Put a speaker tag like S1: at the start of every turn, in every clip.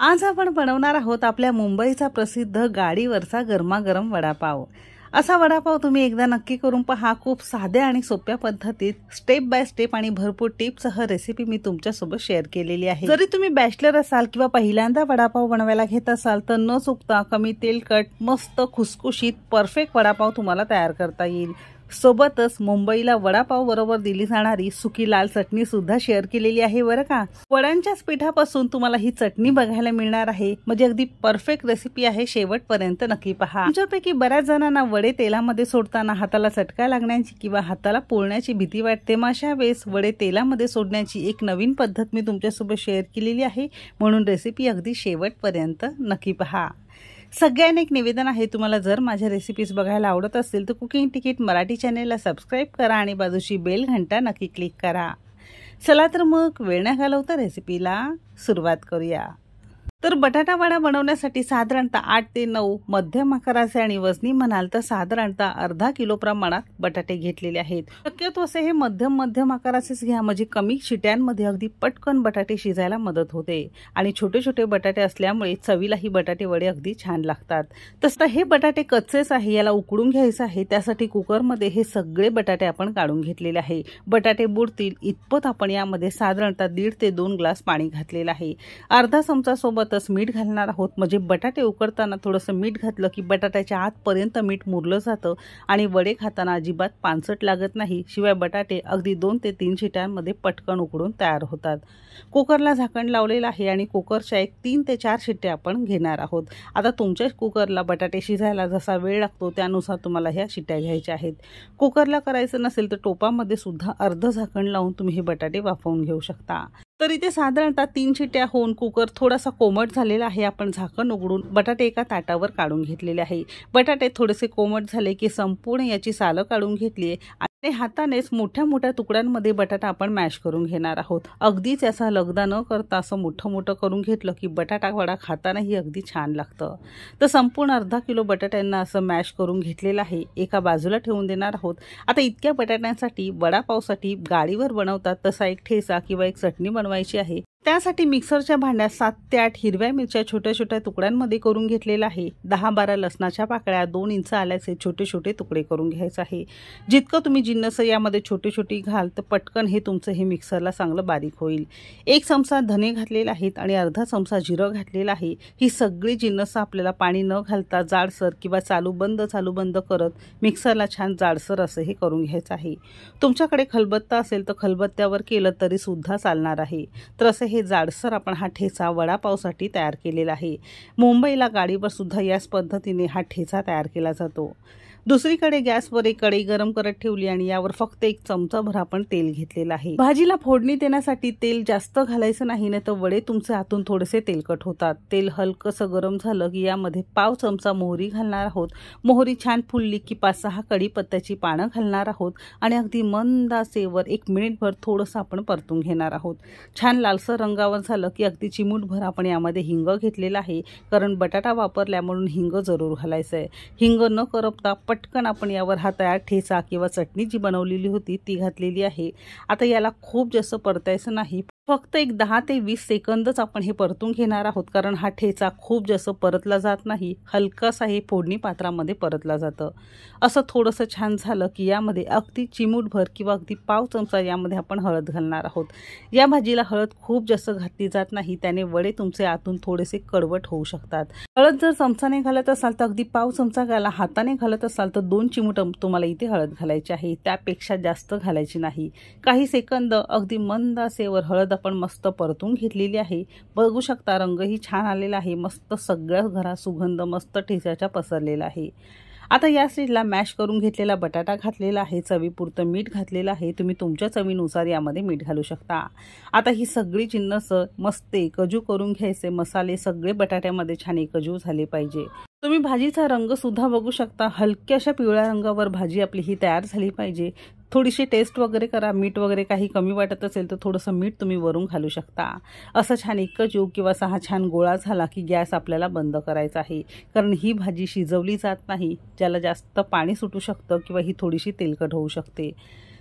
S1: आज आपण बनवणार आहोत आपल्या मुंबईचा प्रसिद्ध गाडीवरचा गरमागरम वडापाव. असा वडापाव तुम्ही एकदा नक्की करून पहा. खूप साध्या आणि सोप्या पद्धतीत स्टेप बाय स्टेप आणि भरपूर टिप्ससह रेसिपी मी तुमच्यासोबत शेअर केलेली आहे. जरी तुम्ही बॅचलर असाल किंवा पहिल्यांदा वडापाव बनवायला घेत असाल तर न चुकता कमी तेलकट मस्त खुसखुशीत परफेक्ट वडापाव तुम्हाला तयार करता येईल. सोबतच मुंबईला वडापाव बरोबर दिली जाणारी सुकी लाल चटणी सुद्धा शेअर केलेली आहे बरं का? वड्यांच्याच पिठापासून तुम्हाला ही चटणी बघायला मिळणार आहे. म्हणजे अगदी परफेक्ट रेसिपी आहे शेवटपर्यंत नक्की पहा. तुमच्यापैकी बऱ्याच जणांना वडे तेलामध्ये सोडताना हाताला चटका लागण्याची किंवा हाताला पोळण्याची भीती वाटते. मग अशा वेळेस वडे तेलामध्ये सोडण्याची एक नवीन पद्धत मी तुमच्यासोबत शेअर केलेली आहे. म्हणून रेसिपी अगदी शेवटपर्यंत नक्की पहा. सगळ्यांना एक निवेदन आहे तुम्हाला जर माझ्या रेसिपीज बघायला आवडत असतील तर कुकिंग तिकीट मराठी चॅनेलला सबस्क्राईब करा आणि बाजूची बेल घंटा नक्की क्लिक करा. चला तर मग वेळ न घालवता रेसिपीला सुरुवात करूया. तर बटाटा वडा बनवण्यासाठी साधारणतः आठ ते नऊ मध्यम आकाराचे आणि वजनी म्हणाल तर साधारणतः अर्धा किलो प्रमाणात बटाटे घेतलेले आहेत. शक्यतो असे हे मध्यम मध्यम आकाराचेच घ्या म्हणजे कमी शिट्यांमध्ये अगदी पटकन बटाटे शिजायला मदत होते आणि छोटे छोटे बटाटे असल्यामुळे चवीलाही बटाटे वडे अगदी छान लागतात. तसं हे बटाटे कच्चेच आहे याला उकडून घ्यायचं आहे त्यासाठी कुकरमध्ये हे सगळे बटाटे आपण काढून घेतलेले आहे. बटाटे बुडतील इतपत आपण यामध्ये साधारणतः दीड ते दोन ग्लास पाणी घातलेलं आहे. अर्धा चमचा सोबत सोबतच मीठ घालणार आहोत. म्हणजे बटाटे उकडताना थोडंसं मीठ घातलं की बटाट्याच्या आतपर्यंत मीठ मुरलं जातं आणि वडे खाताना अजिबात पानसट लागत नाही. शिवाय बटाटे अगदी दोन ते तीन शिट्यांमध्ये पटकन उकडून तयार होतात. कुकरला झाकण लावलेलं आहे आणि कुकरच्या एक तीन ते चार शिट्ट्या आपण घेणार आहोत. आता तुमच्या कुकरला बटाटे शिजायला जसा वेळ लागतो त्यानुसार तुम्हाला ह्या शिट्ट्या घ्यायच्या आहेत. कुकरला करायचं नसेल तर टोपामध्ये सुद्धा अर्ध झाकण लावून तुम्ही हे बटाटे वाफवून घेऊ शकता. तर इथे साधारणतः तीन शिट्या होऊन कुकर थोडासा कोमट झालेला आहे. आपण झाकण उघडून बटाटे एका ताटावर काढून घेतलेले आहे. बटाटे थोडेसे कोमट झाले की संपूर्ण याची सालं काढून घेतली आहे आणि हातानेच मोठ्या मोठ्या तुकड्यांमध्ये बटाटा आपण मॅश करून घेणार आहोत. अगदीच याचा लगदा न करता असं मोठं मोठं करून घेतलं की बटाटा वडा खातानाही अगदी छान लागतं. तर संपूर्ण अर्धा किलो बटाट्यांना असं मॅश करून घेतलेलं आहे. एका बाजूला ठेवून देणार आहोत. आता इतक्या बटाट्यांसाठी वडापावसाठी गाडीवर बनवतात तसा एक ठेचा किंवा एक चटणी बनवायची आहे. त्यासाठी मिक्सरच्या भांड्यात सात ते आठ हिरव्या मिरच्या छोट्या छोट्या तुकड्यांमध्ये करून घेतलेला आहे. दहा बारा लसणाच्या पाकळ्या दोन इंच आल्याचे छोटे छोटे तुकडे करून घ्यायचे आहे. जितकं तुम्ही जिन्नस यामध्ये छोटी छोटी घाल तर पटकन हे तुमचं हे मिक्सरला चांगलं बारीक होईल. एक चमचा धने घातलेला आहेत आणि अर्धा चमचा जिरं घातलेला आहे. ही सगळी जिन्नस आपल्याला पाणी न घालता जाडसर किंवा चालू बंद चालू बंद करत मिक्सरला छान जाडसर असं हे करून घ्यायचं आहे. तुमच्याकडे खलबत्ता असेल तर खलबत्त्यावर केलं तरी सुद्धा चालणार आहे. तर असं हे जाडसर आपण हा ठेचा वडापावसाठी तयार केलेला आहे. मुंबईला गाडीवर सुद्धा याच पद्धतीने हा ठेचा तयार केला जातो. दुसरीकडे गॅसवर एक कढई गरम करत ठेवली आणि यावर फक्त एक चमचाभर आपण तेल घेतलेलं आहे. भाजीला फोडणी देण्यासाठी तेल जास्त घालायचं नाही नाही तर वडे तुमचे आतून थोडेसे तेलकट होतात. तेल हलकंसं गरम झालं की यामध्ये पाव चमचा मोहरी घालणार आहोत. मोहरी छान फुलली की पाच सहा कढीपत्त्याची पानं घालणार आहोत आणि अगदी मंद आसेवर एक मिनिटभर थोडंसं आपण परतून घेणार आहोत. छान लालसर रंगावर झालं की अगदी चिमूटभर आपण यामध्ये हिंग घेतलेला आहे कारण बटाटा वापरल्या म्हणून हिंग जरूर घालायचं आहे हिंग न करपता पटकन आपण यावर हा तयार ठेचा किंवा चटणी जी बनवलेली होती ती घातलेली आहे. आता याला खूप जास्त परतायचं नाही. फक्त एक दहा ते वीस सेकंदच आपण हे परतून घेणार आहोत कारण हा ठेचा खूप जास्त परतला जात नाही हलकासा हे फोडणी पात्रामध्ये परतला जातं. असं थोडंसं छान झालं की यामध्ये अगदी चिमूटभर किंवा अगदी पाव चमचा यामध्ये आपण हळद घालणार आहोत. या भाजीला हळद खूप जास्त घातली जात नाही त्याने वडे तुमचे आतून थोडेसे कडवट होऊ शकतात. हळद जर चमचाने घालत असाल तर अगदी पाव चमचा घाला हाताने घालत असाल तर दोन चिमूट तुम्हाला इथे हळद घालायची आहे त्यापेक्षा जास्त घालायची नाही. काही सेकंद अगदी मंद असेवर हळद आपण मस्त परतून घेतलेली आहे. बघू शकता रंगही छान आलेला आहे. मस्त सगळ्या घरात सुगंध मस्त ठेच्याच्या पसरलेला आहे. आता या स्टेजला मॅश करून घेतलेला बटाटा घातलेला आहे. चवीपुरतं मीठ घातलेलं आहे. तुम्ही तुमच्या चवीनुसार यामध्ये मीठ घालू शकता. आता ही सगळी चिन्नस मस्त एकजू करून घ्यायचे. मसाले सगळे बटाट्यामध्ये छान एकजू झाले पाहिजे. तुम्ही भाजीचा रंग सुद्धा बघू शकता. हलक्याशा पिवळ्या रंगावर भाजी आपली ही तयार झाली पाहिजे. थोडीशी टेस्ट वगैरे करा मीठ वगैरे काही कमी वाटत असेल तर थोडंसं मीठ तुम्ही वरून घालू शकता. असं छान एकच जीव किंवा सहा छान गोळा झाला की गॅस आपल्याला बंद करायचा आहे. कारण ही भाजी शिजवली जात नाही ज्याला जास्त पाणी सुटू शकतं किंवा ही थोडीशी तेलकट होऊ शकते.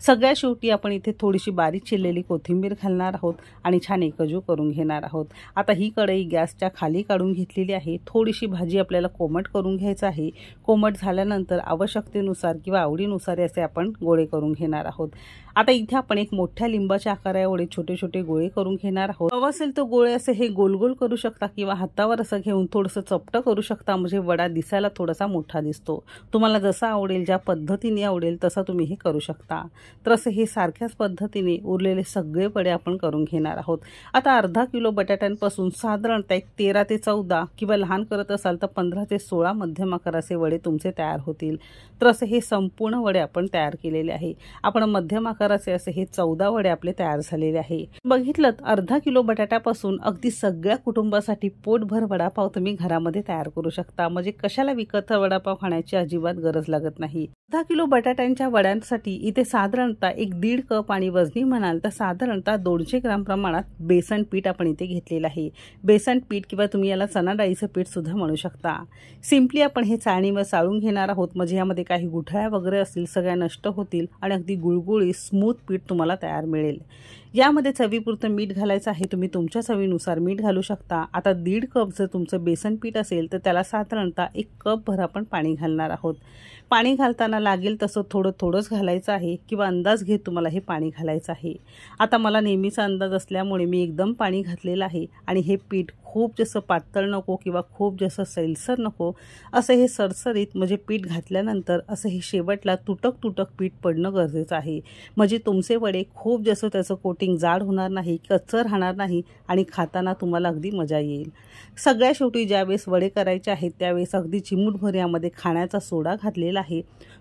S1: सगळ्या शेवटी आपण इथे थोडीशी बारीक चिरलेली कोथिंबीर घालणार आहोत आणि छान एकजू करून घेणार आहोत. आता ही कढई गॅसच्या खाली काढून घेतलेली आहे. थोडीशी भाजी आपल्याला कोमट करून घ्यायचं आहे. कोमट झाल्यानंतर आवश्यकतेनुसार किंवा आवडीनुसार असे आपण गोळे करून घेणार आहोत. आता इथे आपण एक मोठ्या लिंबाच्या आकारा एवढे छोटे छोटे गोळे करून घेणार आहोत. हवं असेल तर गोळे असे हे गोल गोल करू शकता किंवा हातावर असं घेऊन थोडंसं चपटं करू शकता. म्हणजे वडा दिसायला थोडासा मोठा दिसतो. तुम्हाला जसा आवडेल ज्या पद्धतीने आवडेल तसा तुम्ही हे करू शकता. तर असे हे सारख्याच पद्धतीने उरलेले सगळे वडे आपण करून घेणार आहोत. आता अर्धा किलो बटाट्यांपासून साधारणतः एक तेरा ते चौदा किंवा लहान करत असाल तर पंधरा ते सोळा मध्यम आकाराचे वडे तुमचे तयार होतील. तर असे हे संपूर्ण वडे आपण तयार केलेले आहे. आपण मध्यम आकाराचे असे हे चौदा वडे आपले तयार झालेले आहे. बघितलं अर्धा किलो बटाट्यापासून अगदी सगळ्या कुटुंबासाठी पोटभर वडापाव तुम्ही घरामध्ये तयार करू शकता. म्हणजे कशाला विकत वडापाव खाण्याची अजिबात गरज लागत नाही. अर्धा किलो बटाट्यांच्या वड्यांसाठी इथे साधारणतः एक दीड कप आणि वजनी म्हणाल तर साधारणतः दोनशे ग्राम प्रमाणात बेसन पीठ आपण इथे घेतलेलं आहे. बेसन पीठ किंवा तुम्ही याला चना डाळीचं पीठ सुद्धा म्हणू शकता. सिम्पली आपण हे चाळणीवर चाळून घेणार आहोत. म्हणजे यामध्ये काही गुठळ्या वगैरे असतील सगळ्या नष्ट होतील आणि अगदी गुळगुळी स्मूथ पीठ तुम्हाला तयार मिळेल. यामध्ये चवीपुरतं मीठ घालायचं आहे. तुम्ही तुमच्या चवीनुसार मीठ घालू शकता. आता दीड कप जर तुमचं बेसन पीठ असेल तर त्याला साधारणतः एक कप भर आपण पाणी घालणार आहोत. पाणी घालताना लागेल तसं थोडं थोडंच घालायचं आहे किंवा अंदाज घेत तुम्हाला हे पाणी घालायचं आहे. आता मला नेहमीचा अंदाज असल्यामुळे मी एकदम पाणी घातलेलं आहे आणि हे पीठ खूप जसं पातळ नको किंवा खूप जसं सैलसर नको असं हे सरसरीत म्हणजे पीठ घातल्यानंतर असं हे शेवटला तुटक तुटक पीठ पडणं गरजेचं आहे. म्हणजे तुमचे वडे खूप जसं त्याचं कोटिंग जाड होणार नाही कच्च राहणार नाही आणि खाताना तुम्हाला अगदी मजा येईल. सगळ्या शेवटी ज्यावेळेस वडे करायचे आहेत त्यावेळेस अगदी चिमूटभर यामध्ये खाण्याचा सोडा घातलेला आहे.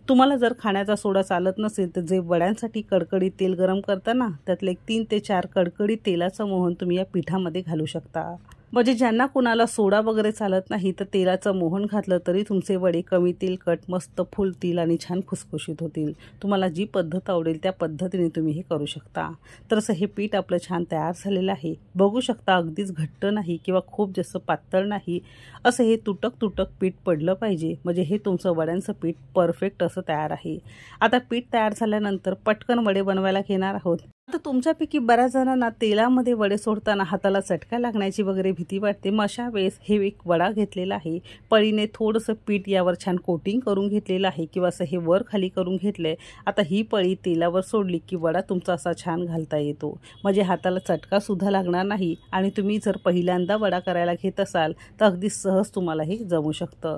S1: तुम्हाला जर खाण्याचा सोडा चालत नसेल तर जे वड्यांसाठी कडकडीत तेल गरम करताना त्यातले एक तीन ते चार कडकडीत तेलाचं मोहन तुम्ही या पिठामध्ये घालू शकता. म्हणजे ज्यांना कुणाला सोडा वगैरे चालत नाही तर तेलाचं मोहन घातलं तरी तुमचे वडे कमी तेलकट मस्त फुलतील आणि छान खुसखुशीत होतील. तुम्हाला जी पद्धत आवडेल त्या पद्धतीने तुम्ही हे करू शकता. तर असं हे पीठ आपलं छान तयार झालेलं आहे. बघू शकता अगदीच घट्ट नाही किंवा खूप जास्त पातळ नाही. असं हे तुटक तुटक पीठ पडलं पाहिजे. म्हणजे हे तुमचं वड्यांचं पीठ परफेक्ट असं तयार आहे. आता पीठ तयार झाल्यानंतर पटकन वडे बनवायला घेणार आहोत. आता तुमच्यापैकी बऱ्याच जणांना तेलामध्ये वडे सोडताना हाताला चटका लागण्याची वगैरे भीती वाटते. मग अशा वेळेस हे एक वडा घेतलेला आहे. पळीने थोडंसं पीठ यावर छान कोटिंग करून घेतलेलं आहे किंवा असं हे वर खाली करून घेतलंय. आता ही पळी तेलावर सोडली की वडा तुमचा असा छान घालता येतो. म्हणजे हाताला चटका सुद्धा लागणार नाही आणि तुम्ही जर पहिल्यांदा वडा करायला घेत असाल तर अगदी सहज तुम्हाला हे जमू शकतं.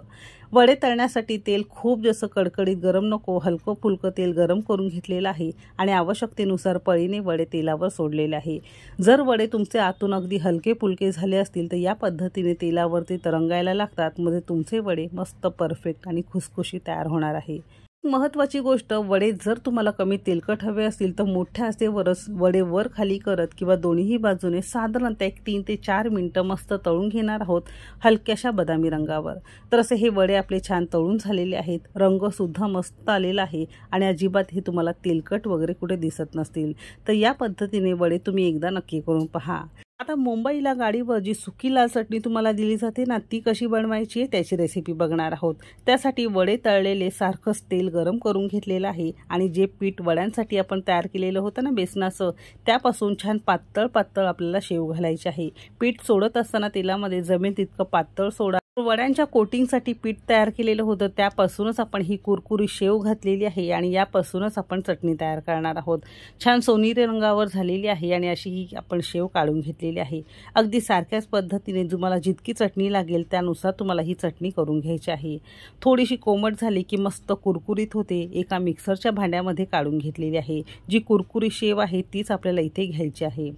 S1: वडे तळण्यासाठी तेल खूप जसं कडकडीत गरम नको हलकं फुलकं तेल गरम करून घेतलेलं आहे आणि आवश्यकतेनुसार पळीने वडे तेलावर सोडलेले आहे. जर वडे तुमचे आतून अगदी हलके फुलके झाले असतील तर या पद्धतीने तेलावरती तरंगायला लागतात. मध्ये तुमचे वडे मस्त परफेक्ट आणि खुसखुशी तयार होणार आहे. महत्त्वाची गोष्ट वडे जर तुम्हाला कमी तेलकट हवे असतील तर मोठ्या असे वरस वडे वर खाली करत किंवा दोन्ही बाजूने साधारणतः एक तीन ते चार मिनटं मस्त तळून घेणार आहोत हलक्याशा बदामी रंगावर. तर असे हे वडे आपले छान तळून झालेले आहेत. रंगसुद्धा मस्त आलेला आहे आणि अजिबात हे तुम्हाला तेलकट वगैरे कुठे दिसत नसतील. तर या पद्धतीने वडे तुम्ही एकदा नक्की करून पहा. आता मुंबईला गाडीवर जी सुकी लाल चटणी तुम्हाला दिली जाते ना ती कशी बनवायची आहे त्याची रेसिपी बघणार आहोत. त्यासाठी वडे तळलेले सारखंच तेल गरम करून घेतलेलं आहे आणि जे पीठ वड्यांसाठी आपण तयार केलेलं होतं ना बेसनाचं त्यापासून छान पातळ पातळ आपल्याला शेव घालायचे आहे. पीठ सोडत असताना तेलामध्ये जमेल तितकं पातळ सोडा. वड्यांच्या कोटिंगसाठी पीठ तयार केलेलं होतं. त्यापासूनच आपण ही कुरकुरी शेव घातलेली आहे आणि यापासूनच आपण चटणी तयार करणार आहोत. छान सोनेरी रंगावर झालेली आहे आणि अशी ही आपण शेव काढून घेतलेली आहे. अगदी सारख्याच पद्धतीने तुम्हाला जितकी चटणी लागेल त्यानुसार तुम्हाला ही चटणी करून घ्यायची आहे. थोडीशी कोमट झाली की मस्त कुरकुरीत होते. एका मिक्सरच्या भांड्यामध्ये काढून घेतलेली आहे. जी कुरकुरी शेव आहे तीच आपल्याला इथे घ्यायची आहे.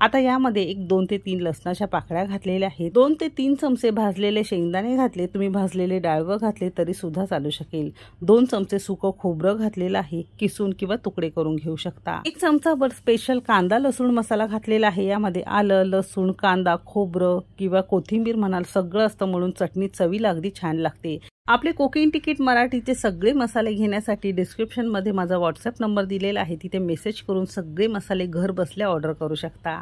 S1: आता यामध्ये एक दोन ते तीन लसणाच्या पाकळ्या घातलेल्या आहेत. दोन ते तीन चमचे भाजलेले शेंगदाणे घातले तुम्ही भाजलेले डाळवं घातले तरी सुद्धा चालू शकेल. दोन चमचे सुकं खोबरं घातलेलं आहे किसून किंवा तुकडे करून घेऊ शकता. एक चमचाभर स्पेशल कांदा लसूण मसाला घातलेला आहे. यामध्ये आलं लसूण कांदा खोबरं किंवा कोथिंबीर म्हणाल सगळं असतं म्हणून चटणी चवीला अगदी छान लागते. आपले कुकिंग तिकीट मराठीचे सगळे मसाले घेण्यासाठी डिस्क्रिप्शनमध्ये माझा व्हॉट्सअप नंबर दिलेला आहे. तिथे मेसेज करून सगळे मसाले घर बसल्या ऑर्डर करू शकता.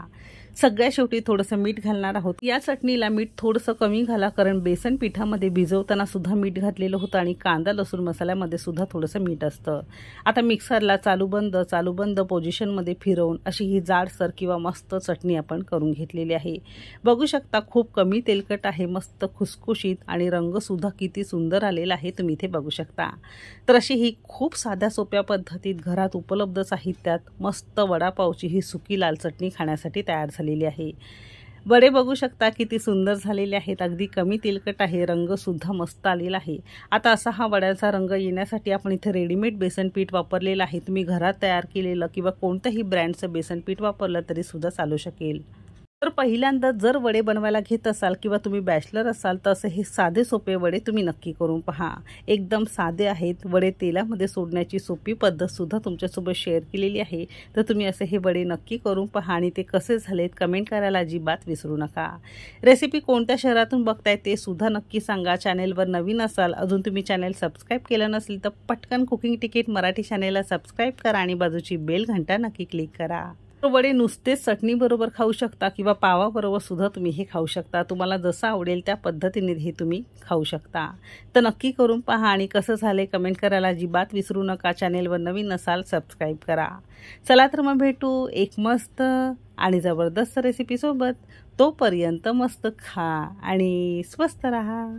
S1: सगळ्या शेवटी थोडंसं मीठ घालणार आहोत. या चटणीला मीठ थोडंसं कमी घाला कारण बेसन पिठामध्ये भिजवताना सुद्धा मीठ घातलेलं होतं आणि कांदा लसूण मसाल्यामध्ये सुद्धा थोडंसं मीठ असतं. आता मिक्सरला चालू बंद चालू बंद पोझिशनमध्ये फिरवून अशी ही जाडसर किंवा मस्त चटणी आपण करून घेतलेली आहे. बघू शकता खूप कमी तेलकट आहे मस्त खुसखुशीत आणि रंगसुद्धा किती सुंदर आलेला आहे तुम्ही इथे बघू शकता. तर अशी ही खूप साध्या सोप्या पद्धतीत घरात उपलब्ध साहित्यात मस्त वडापावची ही सुकी लाल चटणी खाण्यासाठी तयार झालेली आहे. वडे बघू शकता किती सुंदर झालेले आहेत. अगदी कमी तेलकट आहे. रंगसुद्धा मस्त आलेला आहे. आता असा हा वड्याचा रंग येण्यासाठी आपण इथे रेडीमेड बेसन पीठ वापरलेलं आहे. तुम्ही घरात तयार केलेलं किंवा कोणत्याही ब्रँडचं बेसन पीठ वापरलं तरी सुद्धा चालू शकेल. तर पहिल्यांदा जर वडे बनवायला घेत असाल किंवा तुम्ही बॅचलर असाल तर असे हे साधे सोपे वडे तुम्ही नक्की करून पहा. एकदम साधे आहेत. वडे तेलामध्ये सोडण्याची सोपी पद्धतसुद्धा तुमच्यासोबत शेअर केलेली आहे. तर तुम्ही असे हे वडे नक्की करून पहा आणि ते कसे झालेत कमेंट करायला अजिबात विसरू नका. रेसिपी कोणत्या शहरातून बघताय ते सुद्धा नक्की सांगा. चॅनेलवर नवीन असाल अजून तुम्ही चॅनेल सबस्क्राईब केलं नसेल तर पटकन कुकिंग तिकीट मराठी चॅनेलला सबस्क्राईब करा आणि बाजूची बेल घंटा नक्की क्लिक करा. वडे नुसतेच चटणीबरोबर खाऊ शकता किंवा पावाबरोबर सुद्धा तुम्ही हे खाऊ शकता. तुम्हाला जसं आवडेल त्या पद्धतीने हे तुम्ही खाऊ शकता. तर नक्की करून पहा आणि कसं झालं कमेंट करायला अजिबात विसरू नका. चॅनेलवर नवीन नसाल सबस्क्राईब करा. चला तर मग भेटू एक मस्त आणि जबरदस्त रेसिपीसोबत तोपर्यंत मस्त खा आणि स्वस्त राहा.